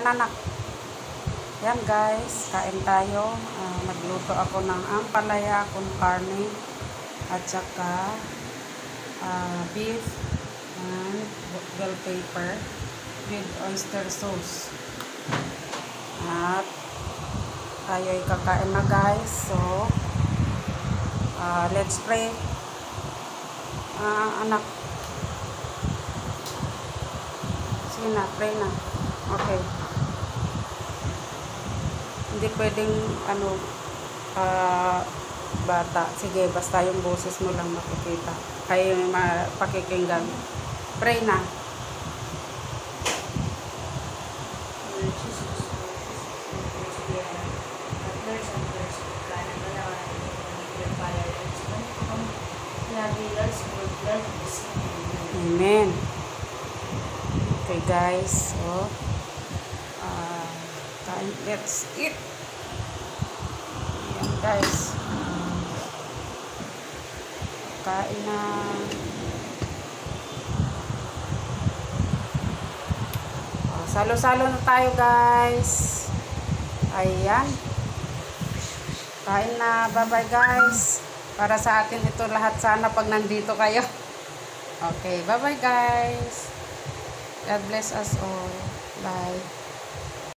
ka na, nak. Yan, guys. Kain tayo. Ah, nagluto ako ng ampalaya kung karne at saka ah, beef and bell pepper with oyster sauce. At tayo ay kakain na, guys. So, ah, let's pray. Ah, anak. Sige na, pray na. Okay. Hindi pwedeng, ano, ah, bata. Sige, basta yung boses mo lang makikita. Kayo yung mapakikinggan. Pray na. Amen. Okay, guys. So, Let's eat. Ayan, guys. Kain na. Oh, Salo-salo na tayo, guys. Ayan. Kain na. Bye-bye, guys. Para sa atin ito lahat sana pag nandito kayo. Okay, bye-bye, guys. God bless us all. Bye.